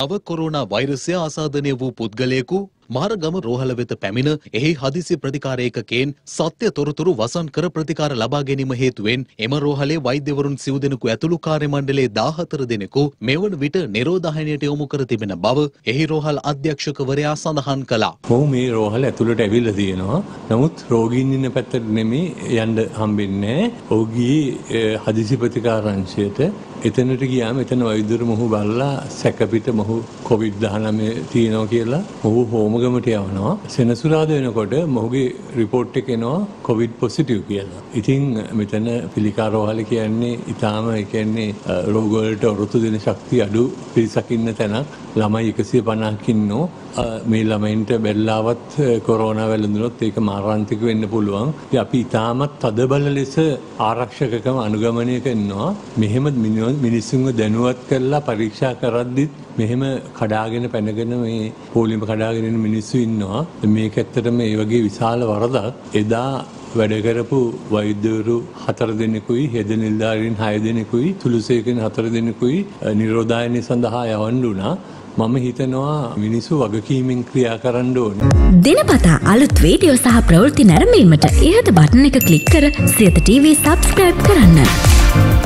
ಅವ ಕೊರೋನಾ ವೈರಸ್ಯ ಅಸಾಧನೆಯವೂ ಪುದ್ಗಲೇಕು මාරගම රෝහල වෙත පැමිණ එහි හදිසි ප්‍රතිකාරයකකෙන් සත්‍ය තොරතුරු වසන් කර ප්‍රතිකාර ලබා ගැනීම හේතුවෙන් එම රෝහලේ වෛද්‍යවරුන් සිව් දෙනෙකු ඇතුළු කාර්ය මණ්ඩලයේ 14 දෙනෙකු මෙවන විට නිරෝධායනයට යොමු කර තිබෙන බව එහි රෝහල් අධ්‍යක්ෂකවරයා සඳහන් කළා. ඔහු මේ රෝහල ඇතුළට ඇවිල්ලා තියෙනවා. නමුත් රෝගීන් ඉන්න පැත්තට නෙමෙයි යන්න හම්බෙන්නේ. ඔහුගේ හදිසි ප්‍රතිකාරංශයට එතනට ගියාම එතන වෛද්‍යවරු මොහු බලලා සැකපිට මොහු කොවිඩ් 19 තියෙනවා කියලා මොහු හෝමගමට යවනවා සෙනසුරාද වෙනකොට මොහුගේ රිපෝට් එක එනවා කොවිඩ් පොසිටිව් කියලා. ඉතින් මෙතන පිළිකා රෝහල කියන්නේ ඊටාම ඒ කියන්නේ රෝග වලට ඔරොත්තු දෙන ශක්තිය අඩු පිරිසක් ඉන්න තැනක් ළමයි 150ක් ඉන්නෝ මේ ළමයින්ට බැල්ලාවත් කොරෝනා වැළඳුනොත් ඒක මාරාන්තික වෙන්න පුළුවන්. ඉතින් අපි ඊටාමත් තදබල ලෙස ආරක්ෂකකම අනුගමනය කරනවා. මෙහෙම මිනිස්සුන්ව දැනුවත් කරලා පරීක්ෂා කරද්දිත් මෙහෙම කඩාගෙන පැනගෙන මේ පොලිම කඩාගෙන ඉන්න මිනිස්සු ඉන්නවා. මේක ඇත්තටම මේ වගේ විශාල වරදක්. එදා වැඩ කරපු වෛද්‍යවරු හතර දෙනෙකුයි හෙද නිලධාරීන් හය දෙනෙකුයි තුළුසේකෙන් හතර දෙනෙකුයි නිරෝධායනය සඳහා යවන්න වුණා. මම හිතනවා මිනිස්සු වගකීමෙන් ක්‍රියා කරන්න ඕන. දිනපතා අලුත් වීඩියෝ සහ ප්‍රවෘත්ති නැරඹීමට ඉහත බටන එක ක්ලික් කර සියත TV සබස්ක්‍රයිබ් කරන්න.